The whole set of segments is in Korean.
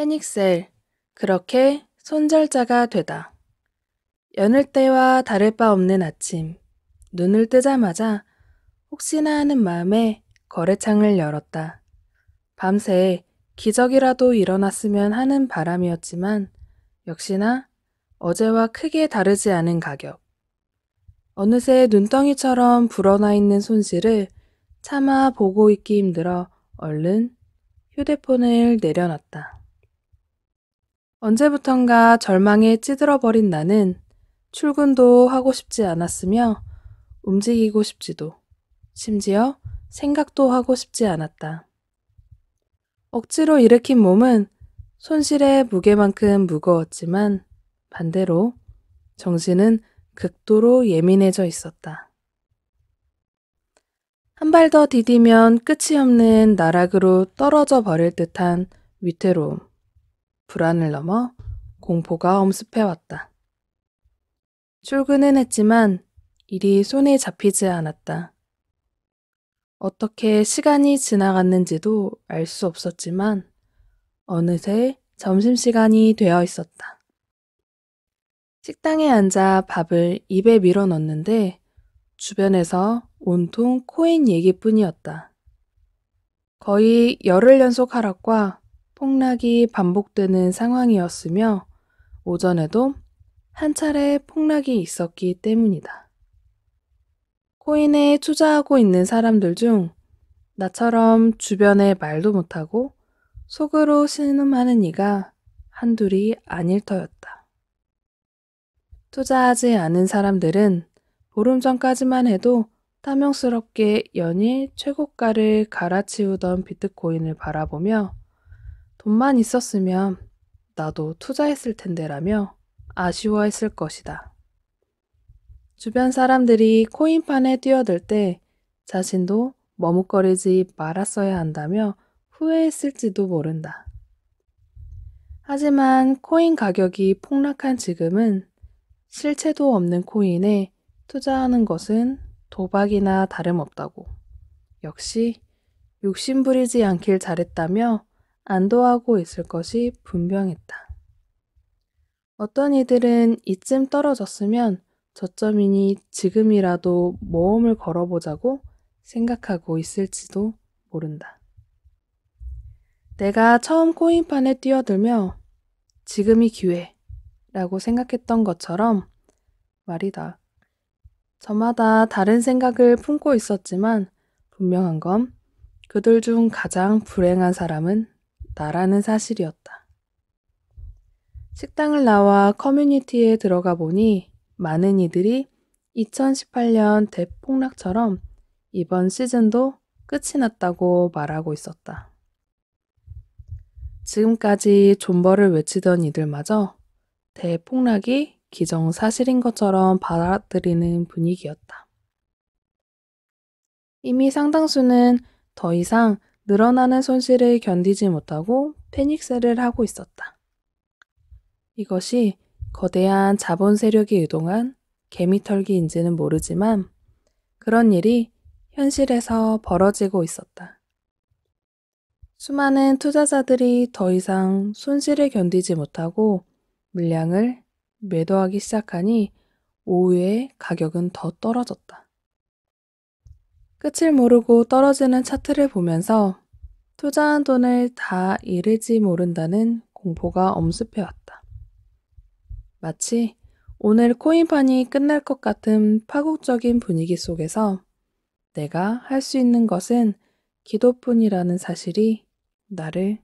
페닉셀, 그렇게 손절자가 되다. 여느 때와 다를 바 없는 아침, 눈을 뜨자마자 혹시나 하는 마음에 거래창을 열었다. 밤새 기적이라도 일어났으면 하는 바람이었지만 역시나 어제와 크게 다르지 않은 가격. 어느새 눈덩이처럼 불어나 있는 손실을 차마 보고 있기 힘들어 얼른 휴대폰을 내려놨다. 언제부턴가 절망에 찌들어버린 나는 출근도 하고 싶지 않았으며 움직이고 싶지도, 심지어 생각도 하고 싶지 않았다. 억지로 일으킨 몸은 손실의 무게만큼 무거웠지만 반대로 정신은 극도로 예민해져 있었다. 한 발 더 디디면 끝이 없는 나락으로 떨어져 버릴 듯한 위태로움. 불안을 넘어 공포가 엄습해왔다. 출근은 했지만 일이 손에 잡히지 않았다. 어떻게 시간이 지나갔는지도 알 수 없었지만 어느새 점심시간이 되어 있었다. 식당에 앉아 밥을 입에 밀어 넣는데 주변에서 온통 코인 얘기뿐이었다. 거의 열흘 연속 하락과 폭락이 반복되는 상황이었으며 오전에도 한 차례 폭락이 있었기 때문이다. 코인에 투자하고 있는 사람들 중 나처럼 주변에 말도 못하고 속으로 신음하는 이가 한둘이 아닐 터였다. 투자하지 않은 사람들은 보름 전까지만 해도 탐욕스럽게 연일 최고가를 갈아치우던 비트코인을 바라보며 돈만 있었으면 나도 투자했을 텐데라며 아쉬워했을 것이다. 주변 사람들이 코인판에 뛰어들 때 자신도 머뭇거리지 말았어야 한다며 후회했을지도 모른다. 하지만 코인 가격이 폭락한 지금은 실체도 없는 코인에 투자하는 것은 도박이나 다름없다고. 역시 욕심부리지 않길 잘했다며 안도하고 있을 것이 분명했다. 어떤 이들은 이쯤 떨어졌으면 저점이니 지금이라도 모험을 걸어보자고 생각하고 있을지도 모른다. 내가 처음 코인판에 뛰어들며 지금이 기회라고 생각했던 것처럼 말이다. 저마다 다른 생각을 품고 있었지만 분명한 건 그들 중 가장 불행한 사람은 나라는 사실이었다. 식당을 나와 커뮤니티에 들어가 보니 많은 이들이 2018년 대폭락처럼 이번 시즌도 끝이 났다고 말하고 있었다. 지금까지 존버를 외치던 이들마저 대폭락이 기정사실인 것처럼 받아들이는 분위기였다. 이미 상당수는 더 이상 늘어나는 손실을 견디지 못하고 패닉셀을 하고 있었다. 이것이 거대한 자본 세력이 의동한 개미털기인지는 모르지만 그런 일이 현실에서 벌어지고 있었다. 수많은 투자자들이 더 이상 손실을 견디지 못하고 물량을 매도하기 시작하니 오후에 가격은 더 떨어졌다. 끝을 모르고 떨어지는 차트를 보면서 투자한 돈을 다 잃을지 모른다는 공포가 엄습해왔다. 마치 오늘 코인판이 끝날 것 같은 파국적인 분위기 속에서 내가 할 수 있는 것은 기도뿐이라는 사실이 나를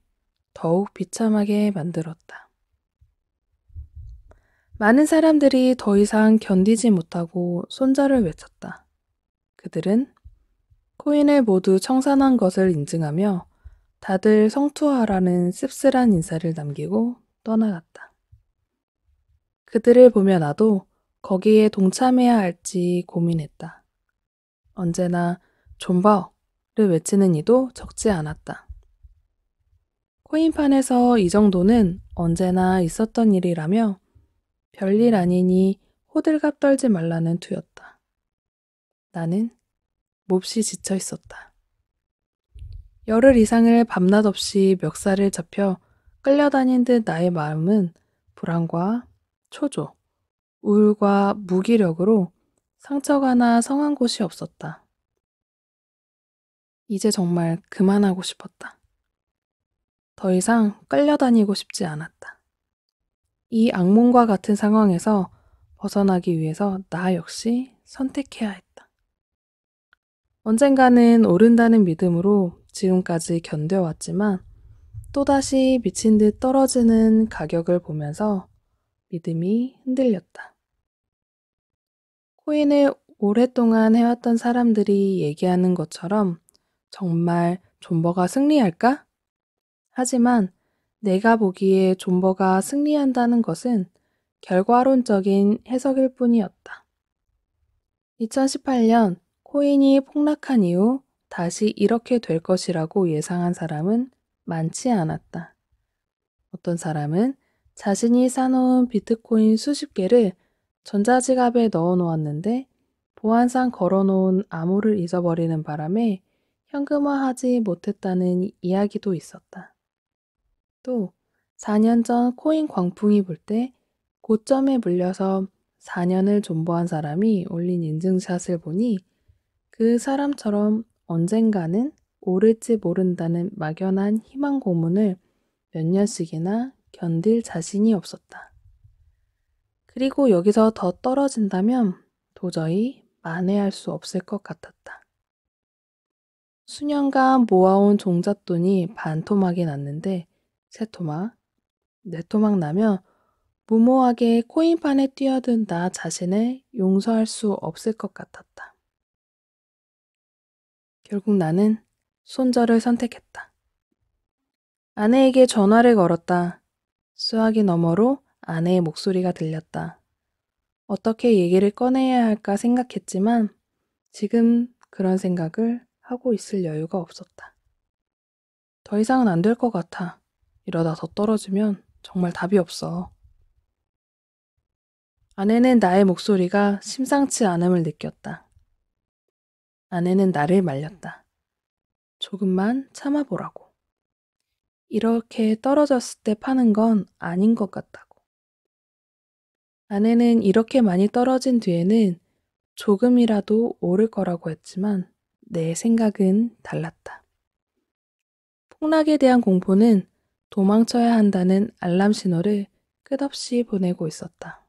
더욱 비참하게 만들었다. 많은 사람들이 더 이상 견디지 못하고 손절을 외쳤다. 그들은 코인을 모두 청산한 것을 인증하며 다들 성투하라는 씁쓸한 인사를 남기고 떠나갔다. 그들을 보며 나도 거기에 동참해야 할지 고민했다. 언제나 존버를 외치는 이도 적지 않았다. 코인판에서 이 정도는 언제나 있었던 일이라며 별일 아니니 호들갑 떨지 말라는 투였다. 나는 몹시 지쳐 있었다. 열흘 이상을 밤낮 없이 멱살을 잡혀 끌려다닌 듯 나의 마음은 불안과 초조, 우울과 무기력으로 상처가 나 성한 곳이 없었다. 이제 정말 그만하고 싶었다. 더 이상 끌려다니고 싶지 않았다. 이 악몽과 같은 상황에서 벗어나기 위해서 나 역시 선택해야 했다. 언젠가는 오른다는 믿음으로 지금까지 견뎌왔지만 또다시 미친 듯 떨어지는 가격을 보면서 믿음이 흔들렸다. 코인을 오랫동안 해왔던 사람들이 얘기하는 것처럼 정말 존버가 승리할까? 하지만 내가 보기에 존버가 승리한다는 것은 결과론적인 해석일 뿐이었다. 2018년 코인이 폭락한 이후 다시 이렇게 될 것이라고 예상한 사람은 많지 않았다. 어떤 사람은 자신이 사놓은 비트코인 수십 개를 전자지갑에 넣어 놓았는데 보안상 걸어 놓은 암호를 잊어버리는 바람에 현금화하지 못했다는 이야기도 있었다. 또 4년 전 코인 광풍이 불 때 고점에 물려서 4년을 존버한 사람이 올린 인증샷을 보니 그 사람처럼 언젠가는 오를지 모른다는 막연한 희망 고문을 몇 년씩이나 견딜 자신이 없었다. 그리고 여기서 더 떨어진다면 도저히 만회할 수 없을 것 같았다. 수년간 모아온 종잣돈이 반토막이 났는데 세 토막, 네 토막 나면 무모하게 코인판에 뛰어든 나 자신을 용서할 수 없을 것 같았다. 결국 나는 손절을 선택했다. 아내에게 전화를 걸었다. 수화기 너머로 아내의 목소리가 들렸다. 어떻게 얘기를 꺼내야 할까 생각했지만 지금 그런 생각을 하고 있을 여유가 없었다. 더 이상은 안 될 것 같아. 이러다 더 떨어지면 정말 답이 없어. 아내는 나의 목소리가 심상치 않음을 느꼈다. 아내는 나를 말렸다. 조금만 참아보라고. 이렇게 떨어졌을 때 파는 건 아닌 것 같다고. 아내는 이렇게 많이 떨어진 뒤에는 조금이라도 오를 거라고 했지만 내 생각은 달랐다. 폭락에 대한 공포는 도망쳐야 한다는 알람 신호를 끝없이 보내고 있었다.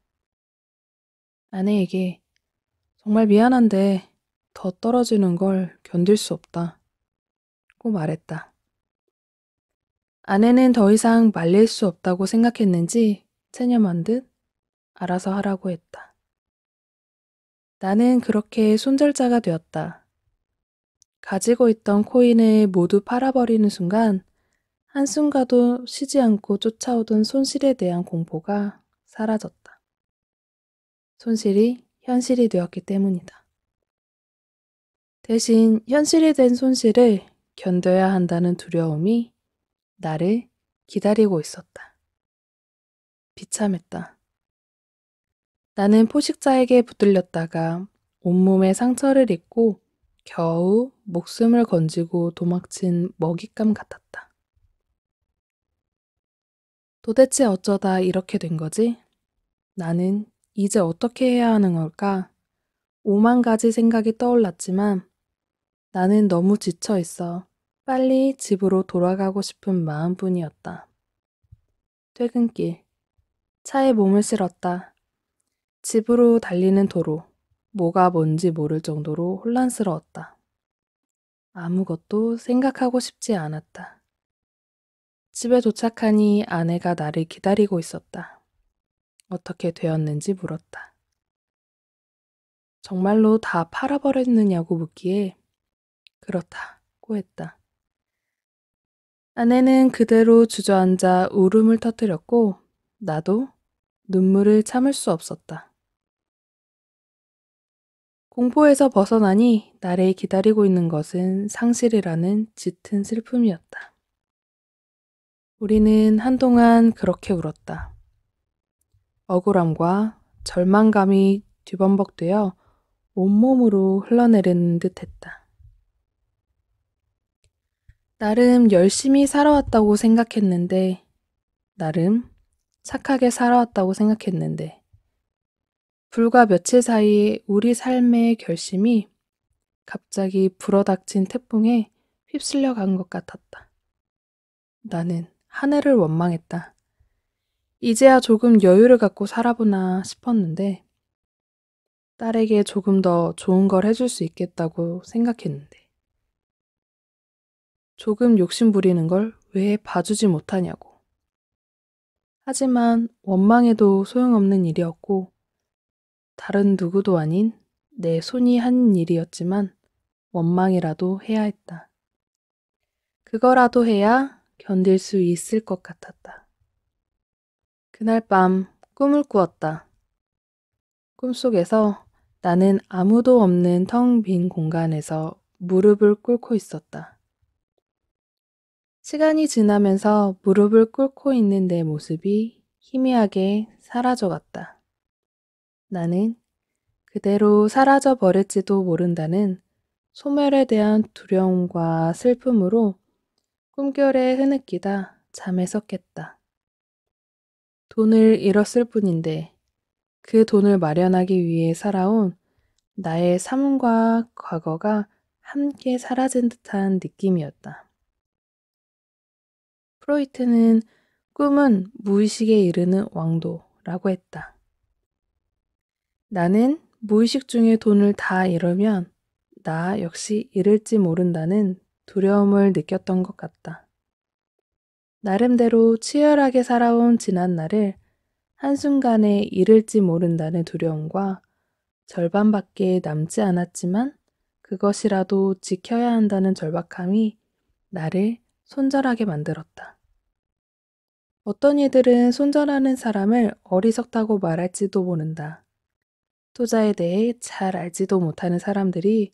아내에게 정말 미안한데 더 떨어지는 걸 견딜 수 없다. 고 말했다. 아내는 더 이상 말릴 수 없다고 생각했는지 체념한 듯 알아서 하라고 했다. 나는 그렇게 손절자가 되었다. 가지고 있던 코인을 모두 팔아버리는 순간 한순간도 쉬지 않고 쫓아오던 손실에 대한 공포가 사라졌다. 손실이 현실이 되었기 때문이다. 대신 현실이 된 손실을 견뎌야 한다는 두려움이 나를 기다리고 있었다. 비참했다. 나는 포식자에게 붙들렸다가 온몸에 상처를 입고 겨우 목숨을 건지고 도망친 먹잇감 같았다. 도대체 어쩌다 이렇게 된 거지? 나는 이제 어떻게 해야 하는 걸까? 오만 가지 생각이 떠올랐지만 나는 너무 지쳐 있어 빨리 집으로 돌아가고 싶은 마음뿐이었다. 퇴근길. 차에 몸을 실었다. 집으로 달리는 도로. 뭐가 뭔지 모를 정도로 혼란스러웠다. 아무것도 생각하고 싶지 않았다. 집에 도착하니 아내가 나를 기다리고 있었다. 어떻게 되었는지 물었다. 정말로 다 팔아버렸느냐고 묻기에 그렇다고 했다. 아내는 그대로 주저앉아 울음을 터뜨렸고 나도 눈물을 참을 수 없었다. 공포에서 벗어나니 나를 기다리고 있는 것은 상실이라는 짙은 슬픔이었다. 우리는 한동안 그렇게 울었다. 억울함과 절망감이 뒤범벅되어 온몸으로 흘러내리는 듯 했다. 나름 열심히 살아왔다고 생각했는데 나름 착하게 살아왔다고 생각했는데, 불과 며칠 사이에 우리 삶의 결심이 갑자기 불어닥친 태풍에 휩쓸려 간 것 같았다. 나는 하늘을 원망했다. 이제야 조금 여유를 갖고 살아보나 싶었는데, 딸에게 조금 더 좋은 걸 해줄 수 있겠다고 생각했는데, 조금 욕심 부리는 걸 왜 봐주지 못하냐고. 하지만 원망해도 소용없는 일이었고, 다른 누구도 아닌 내 손이 한 일이었지만, 원망이라도 해야 했다. 그거라도 해야 견딜 수 있을 것 같았다. 그날 밤 꿈을 꾸었다. 꿈속에서 나는 아무도 없는 텅 빈 공간에서 무릎을 꿇고 있었다. 시간이 지나면서 무릎을 꿇고 있는 내 모습이 희미하게 사라져갔다. 나는 그대로 사라져 버릴지도 모른다는 소멸에 대한 두려움과 슬픔으로 꿈결에 흐느끼다 잠에서 깼다. 돈을 잃었을 뿐인데 그 돈을 마련하기 위해 살아온 나의 삶과 과거가 함께 사라진 듯한 느낌이었다. 프로이트는 꿈은 무의식에 이르는 왕도라고 했다. 나는 무의식 중에 돈을 다 잃으면 나 역시 잃을지 모른다는 두려움을 느꼈던 것 같다. 나름대로 치열하게 살아온 지난 날을 한순간에 잃을지 모른다는 두려움과 절반밖에 남지 않았지만 그것이라도 지켜야 한다는 절박함이 나를 손절하게 만들었다. 어떤 이들은 손절하는 사람을 어리석다고 말할지도 모른다. 투자에 대해 잘 알지도 못하는 사람들이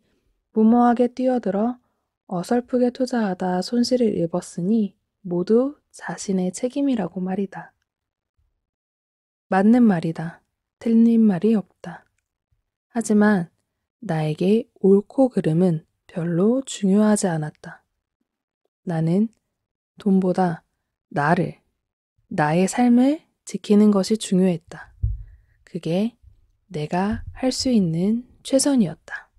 무모하게 뛰어들어 어설프게 투자하다 손실을 입었으니 모두 자신의 책임이라고 말이다. 맞는 말이다. 틀린 말이 없다. 하지만 나에게 옳고 그름은 별로 중요하지 않았다. 나는 돈보다 나를, 나의 삶을 지키는 것이 중요했다. 그게 내가 할 수 있는 최선이었다.